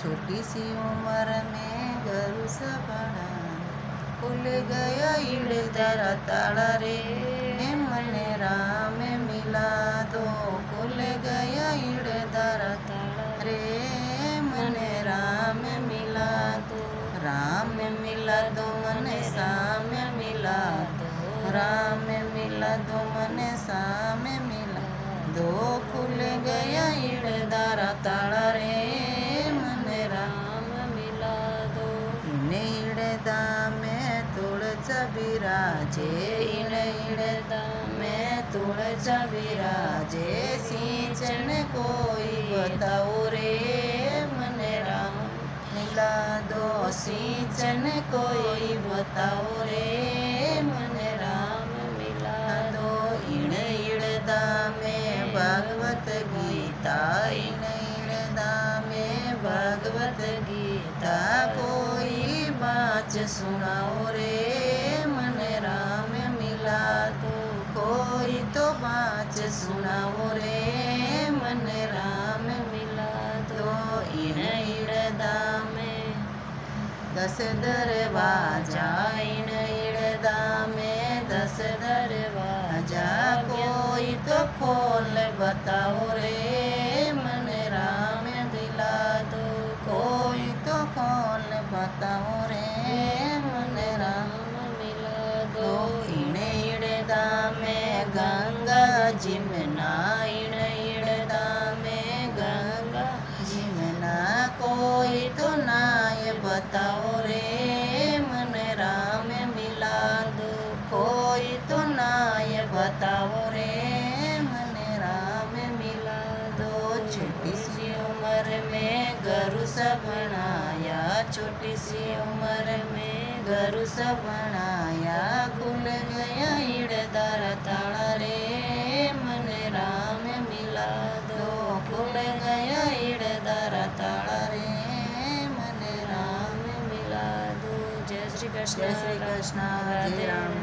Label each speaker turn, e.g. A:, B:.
A: छोटी सी उम्र में घर सा बड़ा खुल गया इड़ दरा ताड़ा रे। मने राम मिला दो। खुल गया इड़ दरा ताड़ा रे। मने राम मिला दो। राम मिला दो, मने साम मिला दो। राम मिला दो, मने साम मिला दो। खुल गया इड़ दरा बिराजे इण इड़दा में तुळचा बिराजे सिंचन कोई बताओ रे मने राम। मिला दो सिंचन कोई बताओ रे मने राम। मिला दो इण इड़दा में भागवत गीता, इण इड़दा में भागवत गीता, कोई बाच सुनाओ रे सुनाओ रे मन राम मिला दो इण में दस दरवाज़ा इण गंगा जिमना इण इड़दा में गंगा जिमना कोई तो नाय बताओ रे, मन राम मिला दो। कोई तो नाय बताओ रे, मन राम मिला दो। छोटी सी उम्र में गरु सब बनाया, छोटी सी उम्र में गरु सब बनाया खुल कृष्ण
B: जय श्री कृष्ण राधे राम